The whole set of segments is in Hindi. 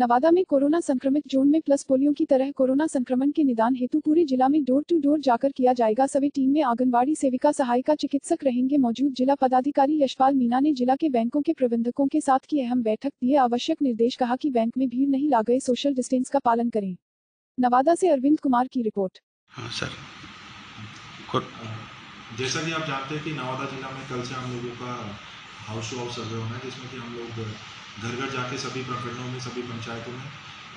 नवादा में कोरोना संक्रमित जोन में प्लस पोलियो की तरह कोरोना संक्रमण के निदान हेतु पूरे जिला में डोर टू डोर जाकर किया जाएगा। सभी टीम में आंगनबाड़ी सेविका, सहायिका, चिकित्सक रहेंगे मौजूद। जिला पदाधिकारी यशपाल मीना ने जिला के बैंकों के प्रबंधकों के साथ की अहम बैठक दिए आवश्यक निर्देश कहा कि बैंक में भीड़ नहीं ला गए सोशल डिस्टेंस का पालन करें। नवादा से अरविंद कुमार की रिपोर्ट। हाँ सर। जैसा कि आप जानते हैं कि नवादा जिला में कल से हम लोगों का हाउस टू हाउस सर्वे होना है, जिसमें कि हम लोग घर घर जाके सभी प्रखंडों में, सभी पंचायतों में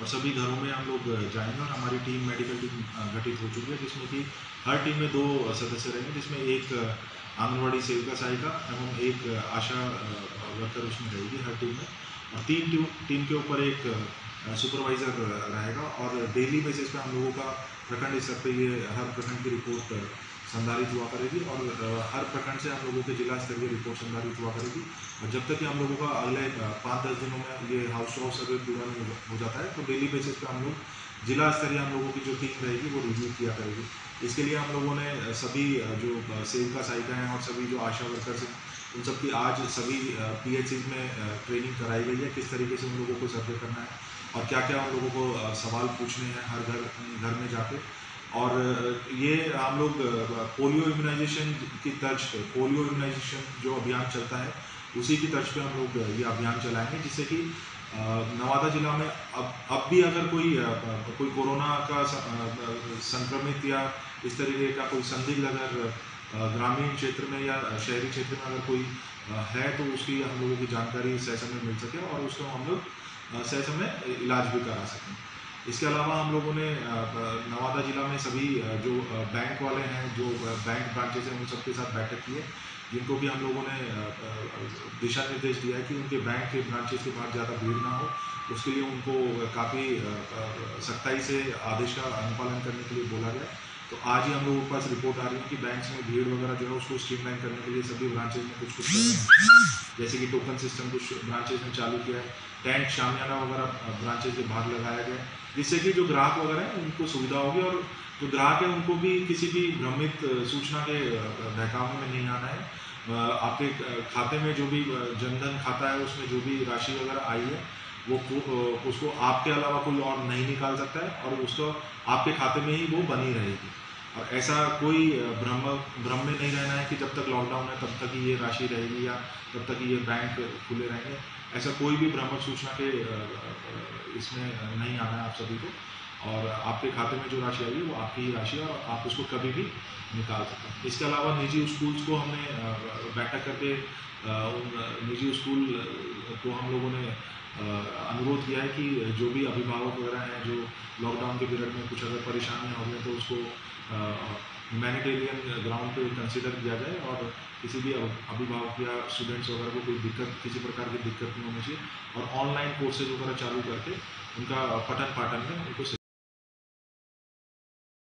और सभी घरों में हम लोग जाएँगे और हमारी टीम मेडिकल टीम गठित हो चुकी है, जिसमें कि हर टीम में दो सदस्य रहेंगे, जिसमें एक आंगनबाड़ी सेविका सहायिका एवं एक आशा वर्कर उसमें रहेगी हर टीम में और तीन टीम टीम के ऊपर एक सुपरवाइज़र रहेगा और डेली बेसिस पे हम लोगों का प्रखंड स्तर पे ये हर प्रखंड की रिपोर्ट संधारित हुआ करेगी और हर प्रखंड से हम लोगों के जिला स्तरीय रिपोर्ट संधारित हुआ करेगी। और जब तक कि हम लोगों का अगले पाँच दस दिनों में ये हाउस टू हाउस सर्वे पूरा नहीं हो- जाता है तो डेली बेसिस पे हम लोग जिला स्तरीय हम लोगों की जो टीम रहेगी वो रिव्यू किया करेगी। इसके लिए हम लोगों ने सभी जो सेविका सहायिका हैं और सभी जो आशा वर्कर्स हैं, उन सब की आज सभी पी में ट्रेनिंग कराई गई है, किस तरीके से उन लोगों को सर्वे करना है और क्या क्या उन लोगों को सवाल पूछने हैं हर घर घर में जाके। और ये हम लोग पोलियो इम्यूनाइजेशन की तर्ज पे, पोलियो इम्यूनाइजेशन जो अभियान चलता है, उसी की तर्ज पे हम लोग ये अभियान चलाएँगे, जिससे कि नवादा जिला में अब अब भी अगर कोई कोई कोरोना का संक्रमित या इस तरीके का कोई संदिग्ध अगर ग्रामीण क्षेत्र में या शहरी क्षेत्र में अगर कोई है तो उसकी हम लोगों की जानकारी सह समय मिल सके और उसको हम लोग सह समय इलाज भी करा सकें। इसके अलावा हम लोगों ने नवादा जिला में सभी जो बैंक वाले हैं, जो बैंक ब्रांचेज हैं, उन सबके साथ बैठक की है, जिनको भी हम लोगों ने दिशा निर्देश दिया है कि उनके बैंक के ब्रांचेज के बाहर ज़्यादा भीड़ ना हो। उसके लिए उनको काफ़ी सख्ताई से आदेश का अनुपालन करने के लिए बोला गया। तो आज ही हम लोगों के पास रिपोर्ट आ रही है कि बैंक्स में भीड़ वगैरह जो है उसको स्ट्रीमलाइन करने के लिए सभी ब्रांचेज में कुछ कुछ कर रहे हैं। जैसे कि टोकन सिस्टम कुछ ब्रांचेज में चालू किया है। टेंट शामियाना वगैरह ब्रांचेज के बाहर लगाया गया जिससे कि जो ग्राहक वगैरह हैं, उनको सुविधा होगी और जो ग्राहक है, उनको भी किसी भी भ्रमित सूचना के बहकावे में नहीं आना है। आपके खाते में जो भी जनधन खाता है, उसमें जो भी राशि वगैरह आई है, वो उसको आपके अलावा कोई और नहीं निकाल सकता है और उसको आपके खाते में ही वो बनी रहेगी। ऐसा कोई भ्रम भ्रम में नहीं रहना है कि जब तक लॉकडाउन है, तब तक ही ये राशि रहेगी या तब तक ही ये बैंक खुले रहेंगे। ऐसा कोई भी भ्रमक सूचना के इसमें नहीं आना है आप सभी को। और आपके खाते में जो राशि आई है, वो आपकी ही राशि है और आप उसको कभी भी निकाल सकते हैं। इसके अलावा निजी स्कूल्स को हमने बैठक करके उन निजी स्कूल को हम लोगों ने अनुरोध किया है कि जो भी अभिभावक वगैरह हैं, जो लॉकडाउन के पीरियड में कुछ अगर परेशानियाँ हो गई तो उसको ह्यूमैनिटेरियन ग्राउंड पे कंसिडर किया जाए और किसी भी अभिभावक या स्टूडेंट्स वगैरह को कोई दिक्कत, किसी प्रकार की दिक्कत नहीं होनी चाहिए और ऑनलाइन कोर्सेज वगैरह चालू करके उनका पठन पाठन में उनको